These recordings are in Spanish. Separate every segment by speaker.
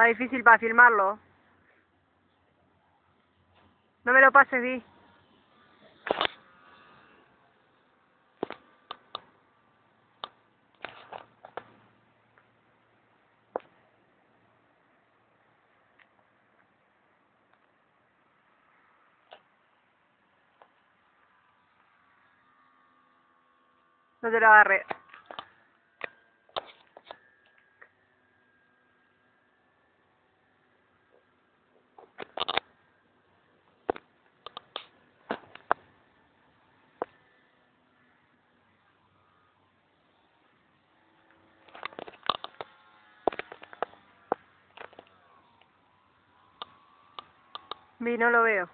Speaker 1: Está difícil para filmarlo. No me lo pases, Di. No te lo agarré. Vi, no lo veo.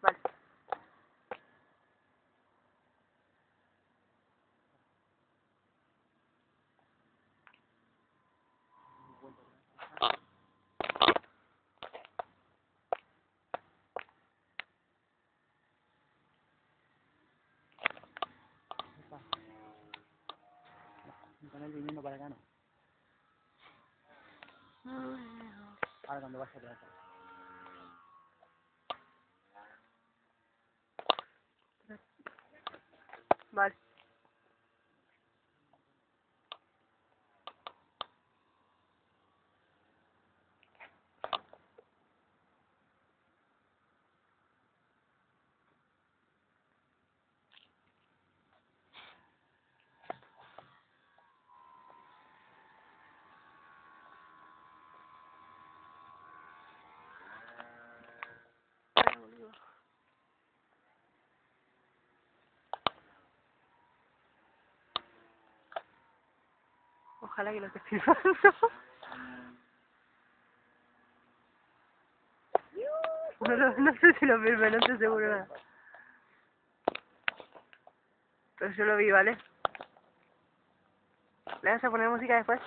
Speaker 1: Vale.
Speaker 2: Con él viniendo para acá, no. Ahora cuando vaya a acá.
Speaker 1: Ojalá que lo esté filmando. No, sé si lo filmé, no estoy seguro nada. Pero yo lo vi, ¿vale? ¿Le vas a poner música después?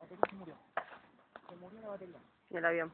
Speaker 2: Batería se murió. Se murió la batería.
Speaker 1: Y el avión.